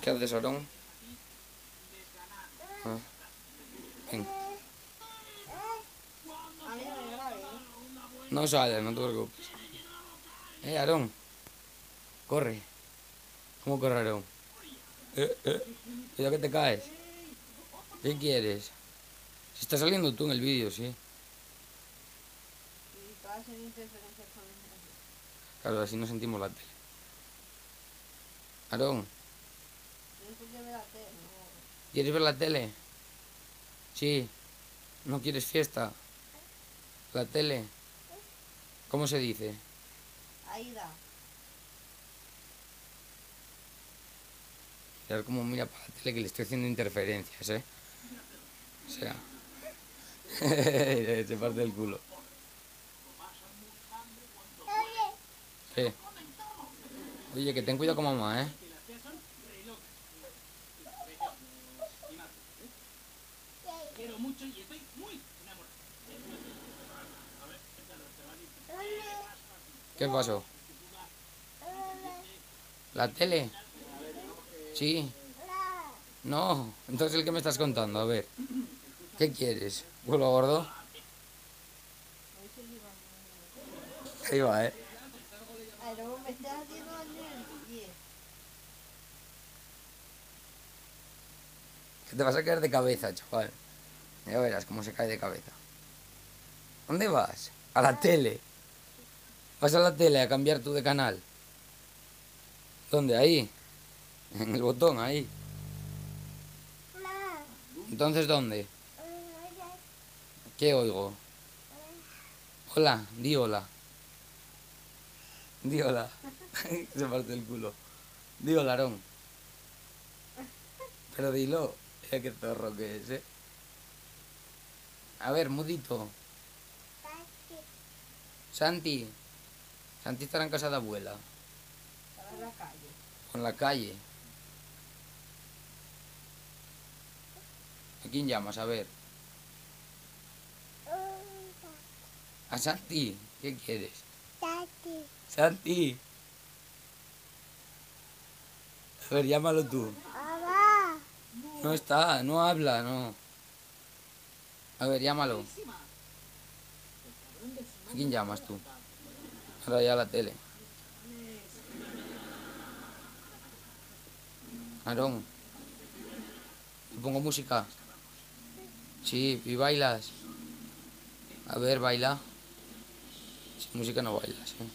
¿Qué haces, Aarón? Ah. Ven. No ¿eh? No te preocupes. Eh, Aarón. Corre. ¿Cómo corre, Aarón? Eh, eh. Cuidado que te caes. ¿Qué quieres? Si estás saliendo tú en el vídeo, sí. Claro, así no sentimos la tele. Aarón, Después de ver la tele, no. ¿Quieres ver la tele? Sí. ¿No quieres fiesta? ¿La tele? ¿Cómo se dice? Aida. Mirad cómo mira para la tele que le estoy haciendo interferencias, ¿eh? O sea... se parte el culo. ¿Qué? Oye, que ten cuidado con mamá, ¿eh? Quiero mucho y estoy muy enamorado. ¿Qué pasó? ¿La tele? Sí. No. Entonces, ¿el que me estás contando? A ver. ¿Qué quieres? ¿Vuelo gordo? Ahí va, ¿eh? Que te vas a caer de cabeza, chaval. Ya verás cómo se cae de cabeza. ¿Dónde vas? A la tele. Vas a la tele a cambiar tú de canal. ¿Dónde? Ahí. En el botón, ahí. Entonces, ¿dónde? ¿Qué oigo? Hola, di hola. Di hola. Se parte el culo. Di hola. Pero dilo. Mira qué zorro que es, ¿eh? A ver, mudito. Santi. Santi estará en casa de abuela. Estaba en la calle. O en la calle. ¿A quién llamas? A ver. A Santi. ¿Qué quieres? Santi. A ver, llámalo tú. No está, no habla, no. A ver, llámalo. ¿A quién llamas tú? Ahora ya la tele. Aarón. ¿Te pongo música? Sí, ¿y bailas? A ver, baila. Sin música no bailas, ¿eh?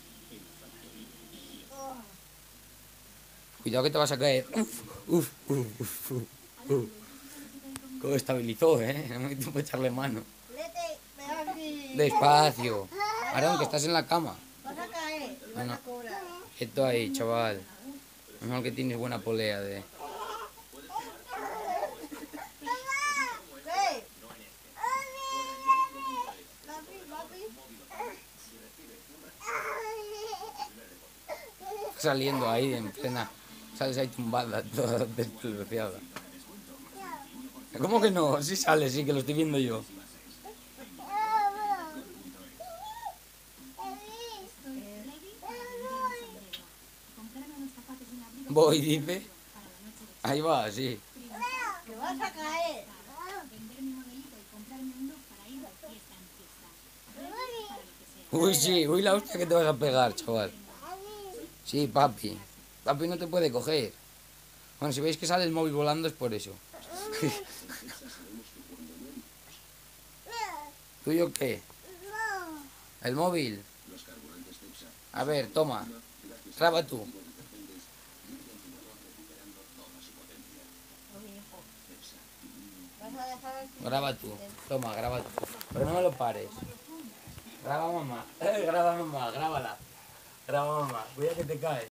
Cuidado que te vas a caer. Uf, uf, uf, uf, uf, Cómo estabilizó, ¿eh? No me tiempo echarle mano. Despacio. Aarón, que estás en la cama. Vas a caer. y Vas Bueno. a cobrar. Quieto ahí, chaval. Mejor que tienes buena polea de... Saliendo ahí en plena... Sales ahí tumbada, toda despeluciada. ¿Cómo que no? Sí sales, sí, que lo estoy viendo yo. Voy, dice. Ahí va, sí. Que vas a caer. Uy, sí, uy, la hostia que te vas a pegar, chaval. Sí, papi. Papi no te puede coger. Bueno, si veis que sale el móvil volando es por eso. ¿Tuyo qué? ¿El móvil? A ver, toma. Graba tú. Graba tú. Toma, graba tú. Pero no me lo pares. Graba mamá. graba mamá, grábala. Graba mamá. Cuida que te caes.